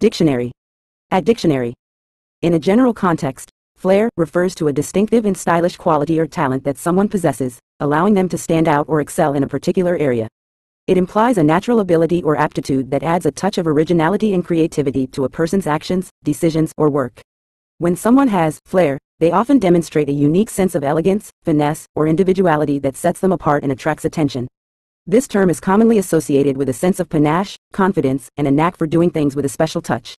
Dictionary. At dictionary. In a general context, flair refers to a distinctive and stylish quality or talent that someone possesses, allowing them to stand out or excel in a particular area. It implies a natural ability or aptitude that adds a touch of originality and creativity to a person's actions, decisions, or work. When someone has flair, they often demonstrate a unique sense of elegance, finesse, or individuality that sets them apart and attracts attention. This term is commonly associated with a sense of panache, confidence, and a knack for doing things with a special touch.